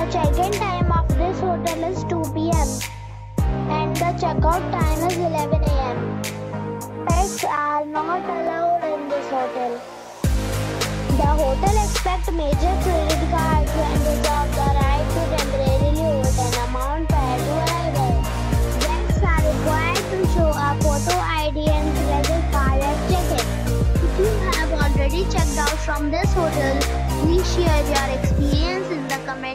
The check-in time of this hotel is 2 p.m. and the checkout time is 11 a.m. Pets are not allowed in this hotel. The hotel expects major credit cards and reserves the right to temporarily hold an amount prior to arrival. Guests are required to show a photo ID and credit card at check-in. If you have already checked out from this hotel, please share your experience